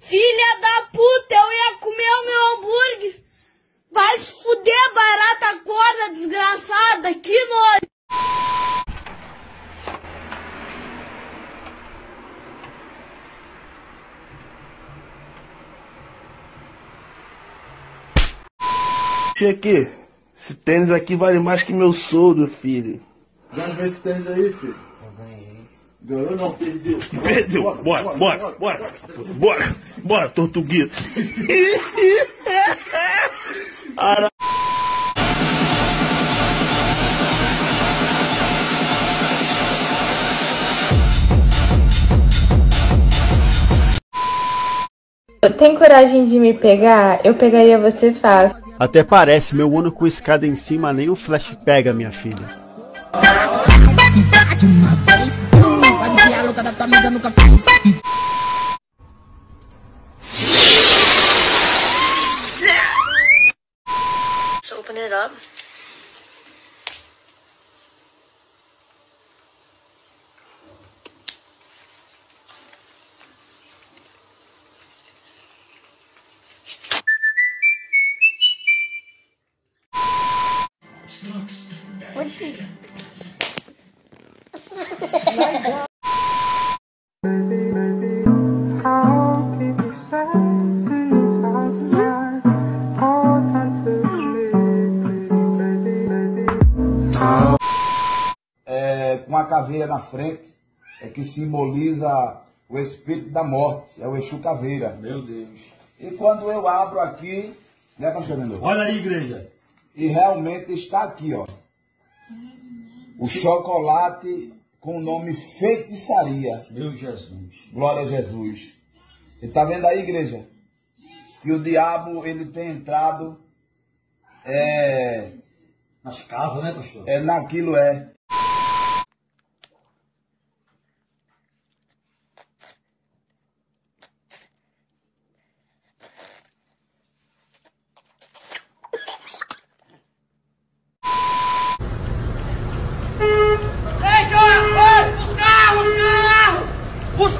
Filha da puta, eu ia comer o meu hambúrguer. Vai se fuder, barata gorda, desgraçada. Que nojo. Cheque, esse tênis aqui vale mais que meu soldo, filho. Ver esse tênis aí, filho. Ganhou não, perdeu. Perdeu. Bora, bora, bora. Bora, bora, tortuguito. Ara- Tem coragem de me pegar? Eu pegaria você fácil. Até parece, meu Uno com escada em cima nem o flash pega, minha filha. nunca. Let's open it up. What's he? a caveira na frente, é que simboliza o espírito da morte, é o Exu Caveira. Meu Deus. E quando eu abro aqui, né, pastor Mendoza? Olha aí, igreja. E realmente está aqui, ó. O chocolate com o nome feitiçaria. Meu Jesus. Glória a Jesus. E tá vendo aí, igreja? Que o diabo, ele tem entrado é, Nas casas, né, pastor? é naquilo é. Ei, João! Os carros, os carros! Os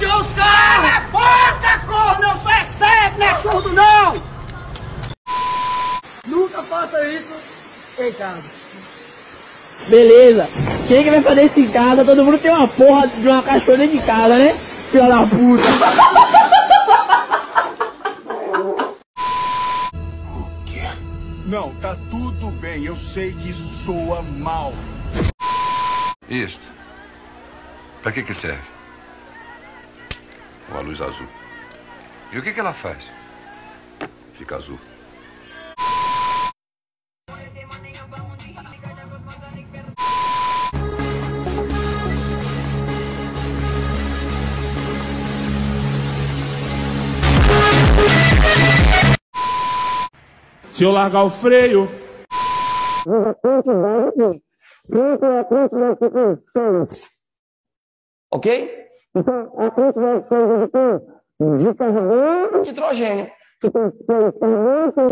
João, os carros! Cala a boca, corno! Eu sou é cego, não é surdo, não! Nunca faça isso em casa. Beleza. Quem que vai fazer isso em casa? Todo mundo tem uma porra de uma cachorra dentro de casa, né? Filha da puta. Não, tá tudo bem. Eu sei que isso soa mal. Isto. Para que que serve? Uma luz azul. E o que que ela faz? Fica azul. Se eu largar o freio. Ok? Nitrogênio. Ai,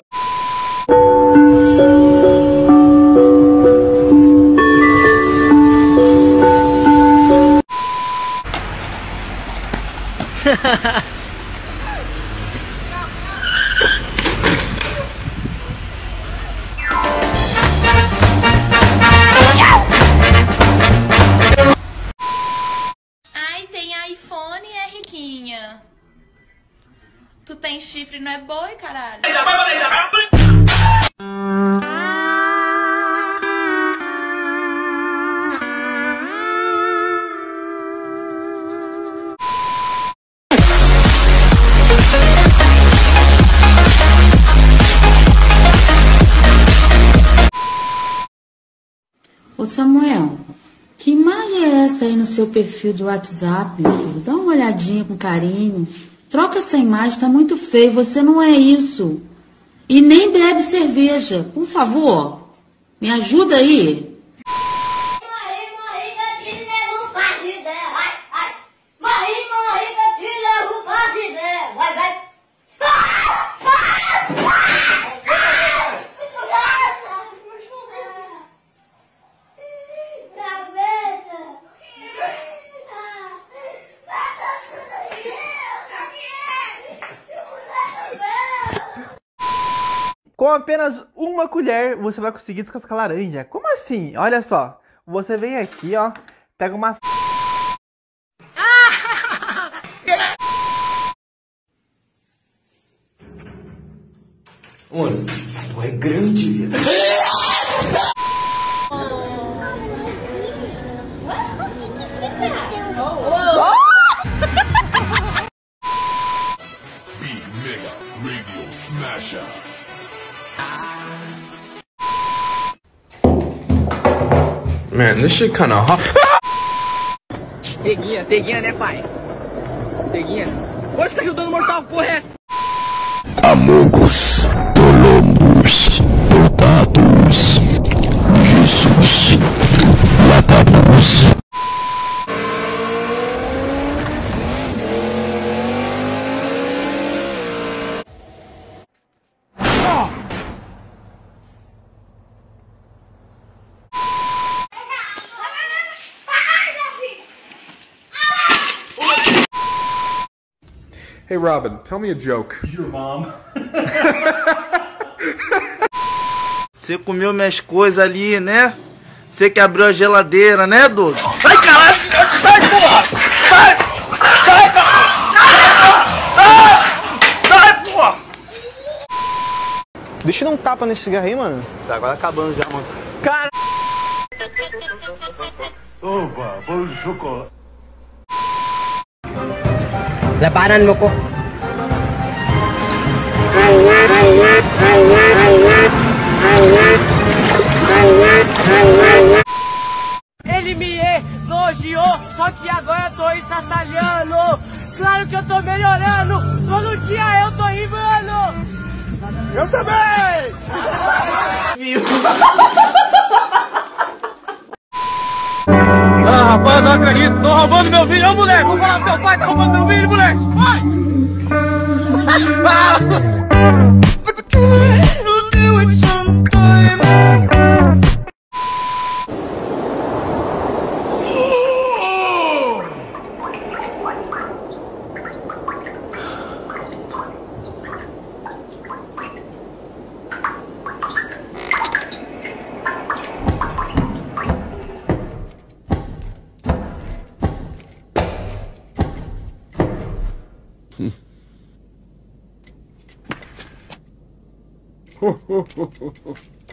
tem chifre, não é boi, caralho? Ô Samuel, que imagem é essa aí no seu perfil do WhatsApp, filho? Dá uma olhadinha com carinho. Troca essa imagem, tá muito feio. Você não é isso. E nem bebe cerveja. Por favor, me ajuda aí. Morri, morri, que eu te levo pra dizer. Vai, vai. Tá vendo? Com apenas uma colher, você vai conseguir descascar laranja. Como assim? Olha só. Você vem aqui, ó. Pega uma... Essa porra é grande, viado. Man, this shit kinda hot. Teguinha, teguinha, né, pai? Teguinha. Hoje tá ajudando mortal, porra é essa? Amogos, Tolombos, Potatos, Jesus, Latamus. Hey, Robin, tell me a joke. Your mom. Você comeu minhas coisas ali, né? Você que abriu a geladeira, né, Doug? Ai, caralho! Sai, porra! Sai! Sai, cara! Sai! Sai, porra! Deixa eu dar um tapa nesse cigarro aí, mano. Tá agora acabando já, mano. Cara! Opa, bolo de chocolate. Labanan mo ko. Ele me elogiou, só que agora eu tô estraçalhando. Claro que eu tô melhorando, todo dia eu tô rivando. Eu também! Ah, rapaz, não acredito. Tô roubando meu vídeo. Ô, moleque, vou falar pro seu pai, tá roubando meu vídeo, moleque. ハハハハ。